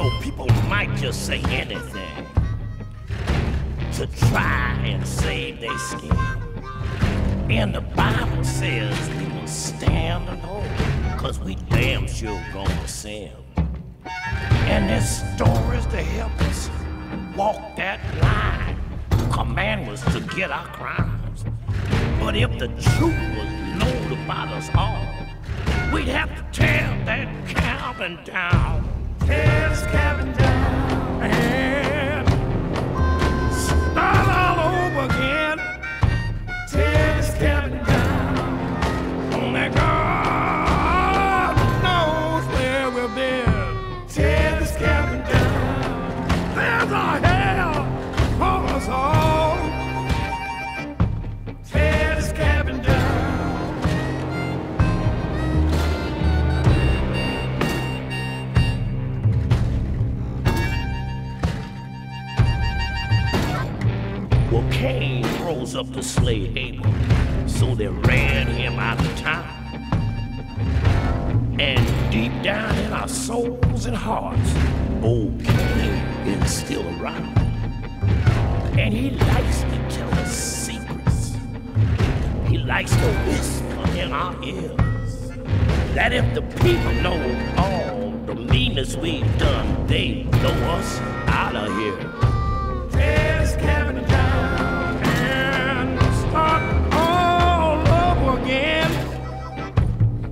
Know, people might just say anything to try and save their skin. And the Bible says we must stand alone, cause we damn sure gonna sin. And there's stories to help us walk that line. Command was to get our crimes. But if the truth was known about us all, we'd have to tear that cabin down. This cabin down. Up to slay Abel, so they ran him out of town. And deep down in our souls and hearts, old Cain is still around. And he likes to tell us secrets. He likes to whisper in our ears that if the people know all the meanness we've done, they throw us out of here.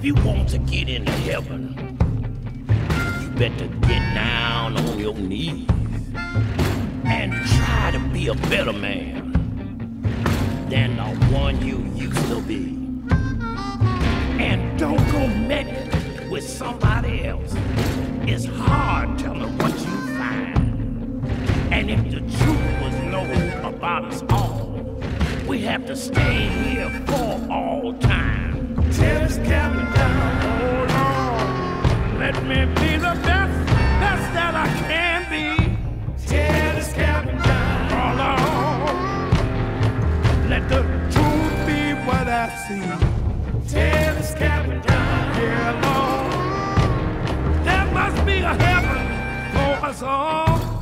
if you want to get into heaven, you better get down on your knees and try to be a better man than the one you used to be. And don't go meddling with somebody else. It's hard telling what you find. And if the truth was known about us all, we'd have to stay here for all time. Cabin down. Oh Lord, let me be the best, best that I can be. Tear this cabin down. Oh Lord, let the truth be what I see. Tear this cabin down. Yeah, Lord, there must be a heaven for us all.